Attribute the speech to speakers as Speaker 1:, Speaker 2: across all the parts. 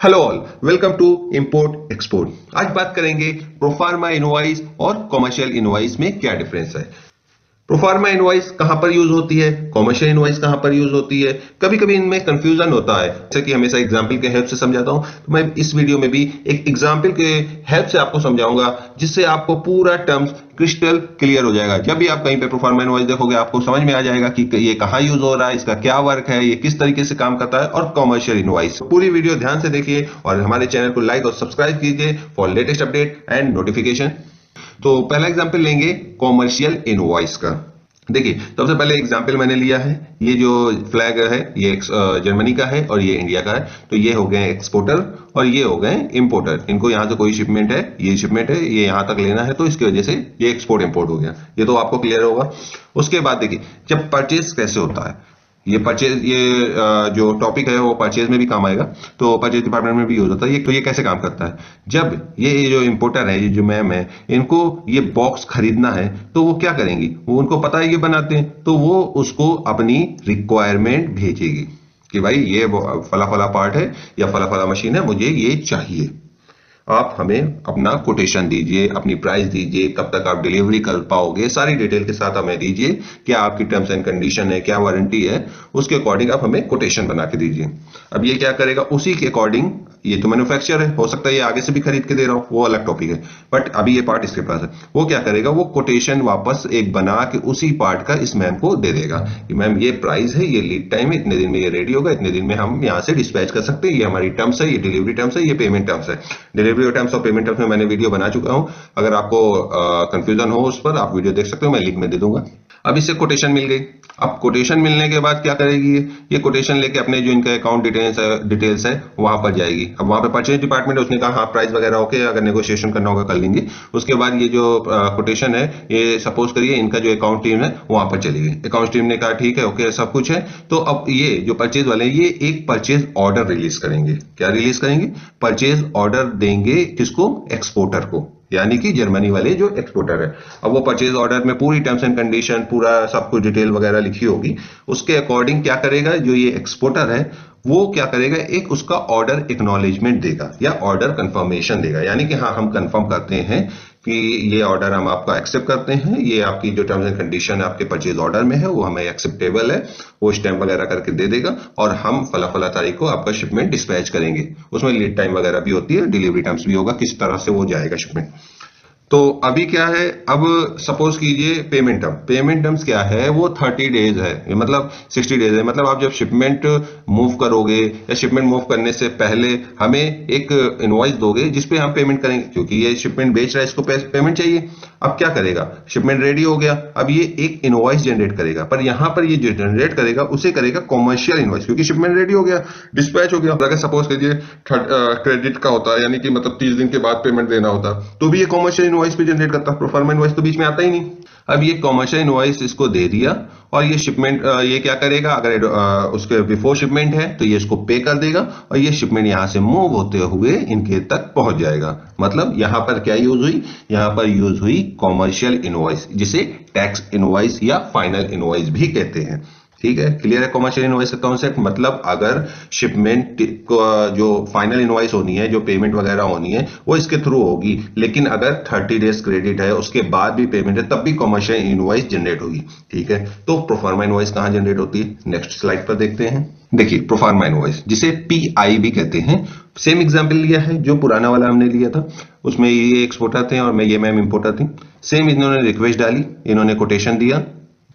Speaker 1: Hello all welcome to import export आज बात करेंगे प्रोफार्मा इनवाइस और कॉमर्शियल इनवाइस में क्या डिफरेंस है। प्रोफार्मा इनवाइस कहाँ पर यूज़ होती है? कॉमर्शियल इनवाइस कहाँ पर यूज़ होती है? कभी कभी इनमें कंफ्यूजन होता है। जैसे कि हमेशा एग्ज़ाम्पल के हेल्प से समझाता हूँ। तो मैं इस वीडियो में भी एक एग्ज़ाम्पल के हेल्प से आपको समझाऊँगा, जिससे आपको पूरा टर्म्स क्रिस्टल क्लियर हो जाएगा। जब भी आप कहीं पे प्रोफार्मा इनवाइस देखोगे, आपको समझ में आ जाएगा कि ये कहाँ यूज़ हो रहा है, इसका क्या वर्क है, ये किस तरीके से काम करता है, और कॉमर्शियल इनवाइस पूरी वीडियो ध्यान से देखिए, और हमारे चैनल को लाइक और सब्सक्राइब कीजिए for latest update and notification तो पहला एग्ज़ाम्पल लेंगे कॉमर्शियल इनवॉइस का। देखिए, सबसे पहले एग्ज़ाम्पल मैंने लिया है, ये जो फ्लैग है, ये जर्मनी का है और ये इंडिया का है। तो ये हो गए एक्सपोर्टर और ये हो गए इंपोर्टर इनको यहाँ से कोई शिपमेंट है, ये शिपमेंट है, ये यहाँ तक लेना है तो इसकी वजह से ये एक्सपोर्ट इंपोर्ट हो गया। ये तो आपको क्लियर होगा। उसके बाद देखिए, जब परचेज कैसे होता है? ये परचेज ये जो टॉपिक है, वो परचेज में भी काम आएगा तो परचेज डिपार्टमेंट में भी यूज़ होता है। ये तो ये कैसे काम करता है? जब ये जो इम्पोर्टर है, ये जो मैम है, इनको ये बॉक्स खरीदना है तो वो क्या करेंगी? वो उनको पता है ये बनाते हैं तो वो उसको अपनी रिक्वायरमेंट भेजेगी कि भाई ये फला फला पार्ट है या फला फला मशीन है, मुझे ये चाहिए। आप हमें अपना कोटेशन दीजिए, अपनी प्राइस दीजिए, कब तक आप डिलीवरी कर पाओगे, सारी डिटेल के साथ हमें दीजिए, क्या आपकी टर्म्स एंड कंडीशन है, क्या वारंटी है, उसके अकॉर्डिंग आप हमें कोटेशन बना के दीजिए। अब ये क्या करेगा, उसी के अकॉर्डिंग ये तो मैन्युफैक्चर है, हो सकता है ये आगे से भी खरीद के दे रहा हूँ, वो अलग टॉपिक है। बट अभी ये पार्ट इसके पास है। वो क्या करेगा? वो कोटेशन वापस एक बना के उसी पार्ट का इस मैम को दे देगा कि मैम ये प्राइस है, ये लीड टाइम है, इतने दिन में ये रेडी होगा, इतने दिन में हम यहाँ से डिस्पैच कर सकते हैं। ये हमारी टर्म्स है, ये डिलीवरी टर्म्स है, ये पेमेंट टर्म्स है। डिलीवरी टर्म्स और पेमेंट टर्म्स में मैंने वीडियो बना चुका हूँ। अगर आपको कंफ्यूजन हो उस पर, आप वीडियो देख सकते हो, मैं लिंक में दे दूँगा। अब इससे कोटेशन मिल गई। अब कोटेशन मिलने के बाद क्या करेगी? ये ये कोटेशन लेके अपने जो इनका अकाउंट डिटेल्स है डिटेल्स है, वहाँ पर जाएगी। अब वहाँ पर परचेज डिपार्टमेंट उसने कहा हाँ प्राइस वगैरह ओके अगर नेगोशिएशन करना होगा कर लेंगे। उसके बाद ये जो कोटेशन है, ये सपोज़ करिए, इनका जो अकाउंट टीम है, वहाँ पर चली गई। अकाउंट टीम ने कहा, ठीक है ओके सब कुछ है। तो अब ये जो परचेज वाले ये एक परचेज ऑर्डर रिलीज़ करेंगे। क्या रिलीज़ करेंगे? परचेज ऑर्डर देंगे किसको? एक्सपोर्टर को। यानी कि जर्मनी वाले जो एक्सपोर्टर है। अब वो परचेज ऑर्डर में पूरी टर्म्स एंड कंडीशन पूरा सब कुछ डिटेल वगैरह लिखी होगी। उसके अकॉर्डिंग क्या करेगा? जो ये एक्सपोर्टर है, वो क्या करेगा? एक उसका ऑर्डर एक्नोलेजमेंट देगा या ऑर्डर कंफर्मेशन देगा। यानी कि हाँ हम कंफर्म करते हैं कि ये ऑर्डर हम आपका एक्सेप्ट करते हैं। ये आपकी जो टर्म्स एंड कंडीशन आपके परचेज ऑर्डर में है, वो हमें एक्सेप्टेबल है। वो स्टैम्प वगैरह करके दे देगा और हम फला फला तारीख को आपका शिपमेंट डिस्पैच करेंगे। उसमें लीड टाइम वगैरह भी होती है डिलीवरी टाइम्स भी होगा, किस तरह से वो जाएगा शिपमेंट तो अभी क्या है, अब सपोज़ कीजिए पेमेंट टर्म पेमेंट टर्म्स क्या है, वो थर्टी डेज़ है। मतलब सिक्सटी डेज़ है। मतलब आप जब शिपमेंट मूव करोगे या शिपमेंट मूव करने से पहले हमें एक इन्वाइस दोगे जिसपे हम पेमेंट करेंगे। क्योंकि ये शिपमेंट बेच रहा है, इसको पेमेंट चाहिए। अब क्या करेगा? शिपमेंट रेडी हो गया। अब ये एक इनवॉइस जनरेट करेगा। पर यहाँ पर ये जो जनरेट करेगा, उसे करेगा कॉमर्शियल इनवॉइस क्योंकि शिपमेंट रेडी हो गया डिस्पैच हो गया। अगर सपोज़ करिए क्रेडिट का होता है यानी कि मतलब तीस दिन के बाद पेमेंट देना होता तो भी ये कॉमर्शियल इनवॉइस भी जनरेट करता प्रोफार्मा इनवॉइस तो बीच में आता ही नहीं। अब ये कॉमर्शियल इनवॉइस इसको दे दिया और ये शिपमेंट ये क्या करेगा? अगर उसके बिफोर शिपमेंट है तो ये इसको पे कर देगा और ये शिपमेंट यहाँ से मूव होते हुए इनके तक पहुँच जाएगा। मतलब यहाँ पर क्या यूज़ हुई? यहाँ पर यूज़ हुई कॉमर्शियल इनवॉइस जिसे टैक्स इनवॉइस या फाइनल इनवॉइस भी कहते हैं। ठीक है? क्लियर है? कॉमर्शियल इनवॉइस का कॉन्सेप्ट मतलब अगर शिपमेंट जो फाइनल इनवॉइस होनी है, जो पेमेंट वगैरह होनी है, वो इसके थ्रू होगी। लेकिन अगर 30 डेज़ क्रेडिट है, उसके बाद भी पेमेंट है, तब भी कॉमर्शियल इनवॉइस जनरेट होगी। ठीक है? तो प्रोफार्मा इनवॉइस कहाँ जनरेट होती है? नेक्स्ट स्लाइड पर देखते हैं। देखिए प्रोफार्मा इनवॉइस जिसे पीआई भी कहते हैं सेम एग्ज़ाम्पल लिया है, जो पुराना वाला हमने लिया था। उसमें ये एक्सपोर्टर थे और मैं, ये मैम इंपोर्टर थी। सेम इन्होंने रिक्वेस्ट डाली, इन्होंने कोटेशन दिया।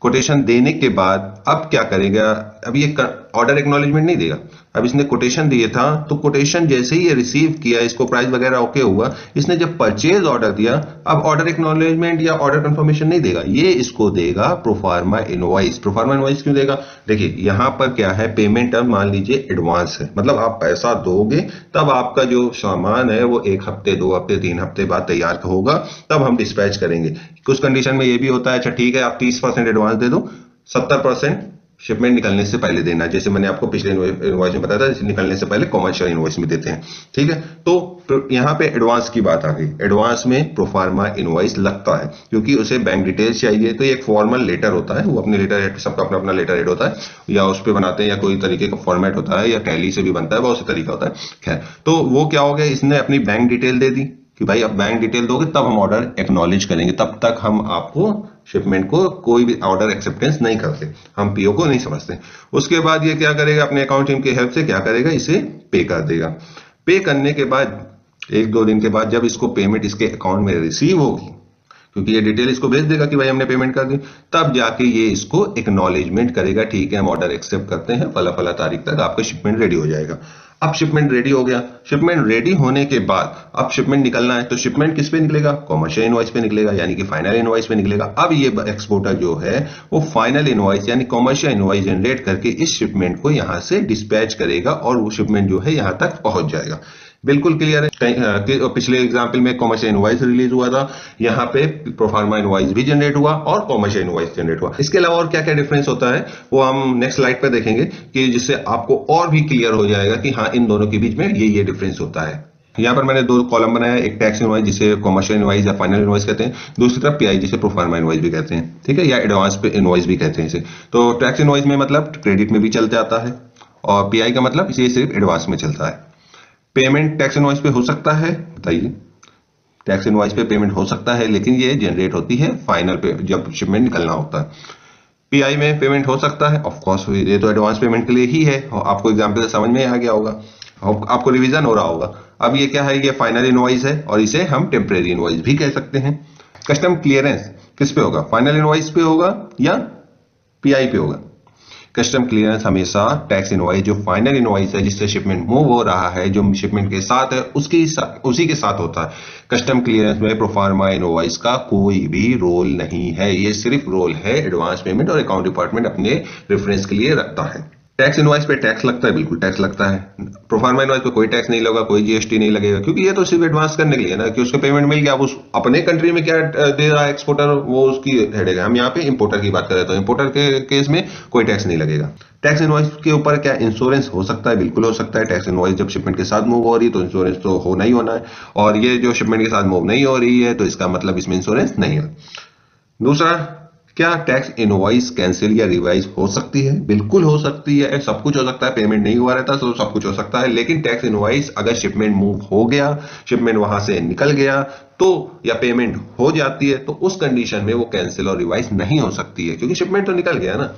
Speaker 1: कोटेशन देने के बाद अब क्या करेगा? अब ये ऑर्डर एक्नॉलेजमेंट नहीं देगा। अब इसने कोटेशन दिए था तो कोटेशन जैसे ही ये रिसीव किया, इसको प्राइस वगैरह ओके हुआ, इसने जब परचेज ऑर्डर दिया, अब ऑर्डर एक्नॉलेजमेंट या ऑर्डर कंफर्मेशन नहीं देगा। ये इसको देगा प्रोफार्मा इनवाइस प्रोफार्मा इनवाइस क्यों देगा? देखिए, यहाँ पर क्या है? पेमेंट टर्म मान लीजिए एडवांस है। मतलब आप पैसा दोगे, तब आपका जो सामान है, वो एक हफ़्ते, दो हफ़्ते, तीन हफ़्ते बाद तैयार होगा, तब हम डिस्पैच करेंगे। कुछ कंडीशन में ये भी होता है अच्छा ठीक है, आप तीस एडवांस दे दो, सत्तर शिपमेंट निकलने से पहले देना। जैसे मैंने आपको पिछले इनवॉइस में बताया था निकलने से पहले कॉमर्शियल इनवॉइस में देते हैं। ठीक है? तो यहाँ पे एडवांस की बात आ गई। एडवांस में प्रोफार्मा इनवॉइस लगता है, क्योंकि उसे बैंक डिटेल्स चाहिए। तो एक फॉर्मल लेटर होता है, वो अपने लेटर हेड सबका अपना अपना लेटर हेड होता है, या उस पर बनाते हैं, या कोई तरीके का फॉर्मेट होता है, या टैली से भी बनता है, बहुत से तरीका होता है। खैर तो वो क्या हो गया, इसने अपनी बैंक डिटेल दे दी, कि भाई आप बैंक डिटेल दोगे, तब हम ऑर्डर एक्नॉलेज करेंगे, तब तक हम आपको शिपमेंट को कोई भी ऑर्डर एक्सेप्टेंस नहीं करते। हम पीओ को नहीं समझते। उसके बाद ये क्या करेगा? अपने अकाउंट टीम की हेल्प से क्या करेगा? इसे पे कर देगा। पे करने के बाद, एक दो दिन के बाद जब इसको पेमेंट इसके अकाउंट में रिसीव होगी, क्योंकि ये डिटेल इसको भेज देगा कि भाई हमने पेमेंट कर दी, तब जाके ये इसको एक्नॉलेजमेंट करेगा, ठीक है, हम ऑर्डर एक्सेप्ट करते हैं फला फला तारीख तक आपका शिपमेंट रेडी हो जाएगा। अब शिपमेंट रेडी हो गया। शिपमेंट रेडी होने के बाद अब शिपमेंट निकलना है तो शिपमेंट किस पे निकलेगा? कॉमर्शियल इनवॉइस पे निकलेगा, यानी कि फाइनल इनवॉइस पे निकलेगा। अब ये एक्सपोर्टर जो है, वो फाइनल इनवाइस यानी कॉमर्शियल इनवाइस जनरेट करके इस शिपमेंट को यहाँ से डिस्पैच करेगा और वो शिपमेंट जो है यहाँ तक पहुँच जाएगा। बिल्कुल क्लियर है। पिछले एग्ज़ाम्पल में कॉमर्शियल इनवाइस रिलीज़ हुआ था। यहाँ पे प्रोफार्मा इनवाइस भी जनरेट हुआ और कॉमर्शियल इनवाइस जनरेट हुआ। इसके अलावा और क्या क्या डिफरेंस होता है, वो हम नेक्स्ट स्लाइड पे देखेंगे कि जिससे आपको और भी क्लियर हो जाएगा कि हाँ इन दोनों के बीच में ये ये डिफरेंस होता है। यहाँ पर मैंने दो कॉलम बनाया, एक टैक्स इनवाइस जिसे कॉमर्शियल इनवाइस या फाइनल इनवाइस कहते हैं। दूसरी तरफ़ पीआई जिसे प्रोफार्मा इनवाइस भी कहते हैं, ठीक है? या एडवांस पे इनवाइस भी कहते हैं इसे। तो टैक्स इनवाइस में मतलब क्रेडिट में भी चलते आता है और पीआई का मतलब इसे सिर्फ़ एडवांस में चलता है। पेमेंट टैक्स इनवॉइस पे हो सकता है, बताइए। टैक्स इनवॉइस पे पेमेंट हो सकता है, लेकिन ये जनरेट होती है फाइनल पे, जब शिपमेंट निकलना होता है। पीआई में पेमेंट हो सकता है ऑफ़ कोर्स ये तो एडवांस पेमेंट के लिए ही है आपको एग्ज़ाम्पल समझ में आ गया होगा। आपको रिवीजन हो रहा होगा। अब ये क्या है, ये फाइनल इनवॉइस है, और इसे हम टेम्परेरी इनवॉइस भी कह सकते हैं। कस्टम क्लियरेंस किस पे होगा? फाइनल इनवॉइस पे होगा या पीआई पे होगा? कस्टम क्लियरेंस हमेशा टैक्स इनवाइस जो फाइनल इनवाइस है, जिससे शिपमेंट मूव हो रहा है, जो शिपमेंट के साथ है, उसके उसी के साथ होता है। कस्टम क्लियरेंस में प्रोफार्मा इनवाइस का कोई भी रोल नहीं है। ये सिर्फ़ रोल है एडवांस पेमेंट और अकाउंट डिपार्टमेंट अपने रेफरेंस के लिए रखता है। टैक्स इनवाइस पे टैक्स लगता है, बिल्कुल टैक्स लगता है। प्रोफार्मा इनवाइस पे कोई टैक्स नहीं लगा, कोई जीएसटी नहीं लगेगा, क्योंकि ये तो सिर्फ़ एडवांस करने के लिए ना, कि उसको पेमेंट मिल गया, अब उस अपने कंट्री में क्या दे रहा है एक्सपोर्टर वो उसकी हेडेग हम यहाँ पे इंपोर्टर की बात कर रहे तो इंपोर्टर के केस में कोई टैक्स नहीं लगेगा। टैक्स इनवाइस के ऊपर क्या इंश्योरेंस हो सकता है? बिल्कुल हो सकता है। टैक्स इनवाइस जब शिपमेंट के साथ मूव हो रही है तो इंश्योरेंस तो होना ही होना है। और ये जो शिपमेंट के साथ मूव नहीं हो रही है तो इसका मतलब इसमें इंश्योरेंस नहीं है। दूसरा क्या टैक्स इनवॉइस कैंसिल या रिवाइज हो सकती है? बिल्कुल हो सकती है। सब कुछ हो सकता है पेमेंट नहीं हुआ रहता तो सब कुछ हो सकता है। लेकिन टैक्स इनवॉइस अगर शिपमेंट मूव हो गया शिपमेंट वहाँ से निकल गया तो या पेमेंट हो जाती है तो उस कंडीशन में वो कैंसिल और रिवाइज नहीं हो सकती है। क्योंकि शिपमेंट तो निकल गया ना।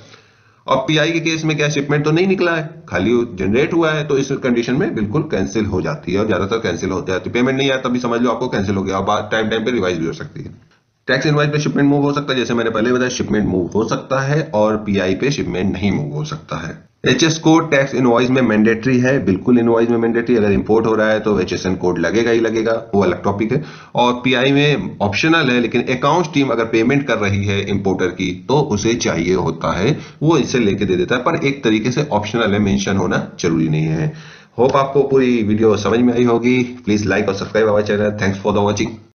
Speaker 1: और पीआई के केस में क्या शिपमेंट तो नहीं निकला है? खाली जनरेट हुआ है तो इस कंडीशन में बिल्कुल कैंसिल हो जाती है और ज़्यादातर कैंसिल हो। जाती है पेमेंट नहीं आया, तभी समझ लो आपको कैंसिल हो गया। और टाइम टाइम पे रिवाइज भी हो सकती है। टैक्स इनवाइस पे शिपमेंट मूव हो सकता है, जैसे मैंने पहले बताया शिपमेंट मूव हो सकता है और पीआई पे शिपमेंट नहीं मूव हो सकता है। H S code tax invoice में मैंडेटरी है, बिल्कुल इनवाइस में मैंडेटरी अगर इंपोर्ट हो रहा है तो एच एस एन कोड लगेगा ही लगेगा, वो अलग टॉपिक है। और पीआई में ऑप्शनल है, लेकिन अकाउंट टीम अगर पेमेंट कर रही है इंपोर्टर की तो उसे चाहिए होता है, वो इसे लेके दे देता है, पर एक तरीके से ऑप्शनल है मेंशन होना ज़रूरी नहीं है। होप आपको पूरी वीडियो समझ में आई होगी। प्लीज़ लाइक और subscribe our channel thanks for the watching